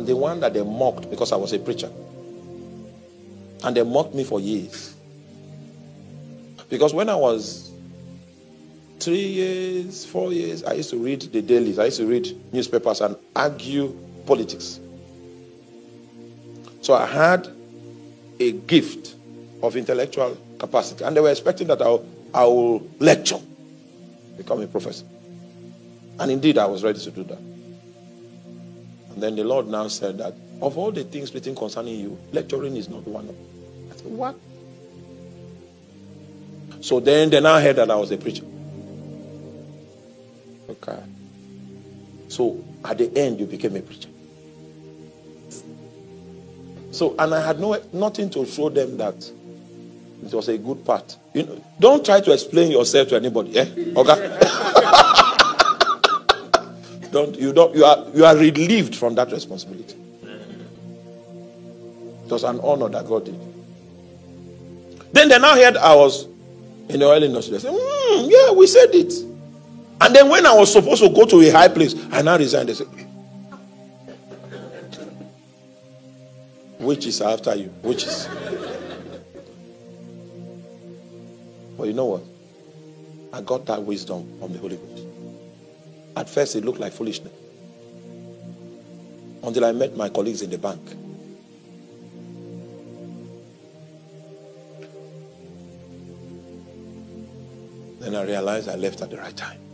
I'm the one that they mocked because I was a preacher. And they mocked me for years. Because when I was three years, four years, I used to read the dailies, I used to read newspapers and argue politics. So I had a gift of intellectual capacity. And they were expecting that I'll, I will lecture, become a professor. And indeed, I was ready to do that. Then the Lord now said that of all the things written concerning you, lecturing is not one of them. I said, What? So then they now heard that I was a preacher. Okay. So at the end, you became a preacher. So, and I had no nothing to show them that it was a good part. You know, don't try to explain yourself to anybody. Eh? Okay? don't you don't you are you are relieved from that responsibility. It was an honor that God did. Then they now heard I was in the oil industry. They said, mm, yeah, we said it. And then when I was supposed to go to a high place, I now resigned. They said, which is after you? Which is? But you know what? I got that wisdom from the Holy Ghost. At first, it looked like foolishness. Until I met my colleagues in the bank. Then I realized I left at the right time.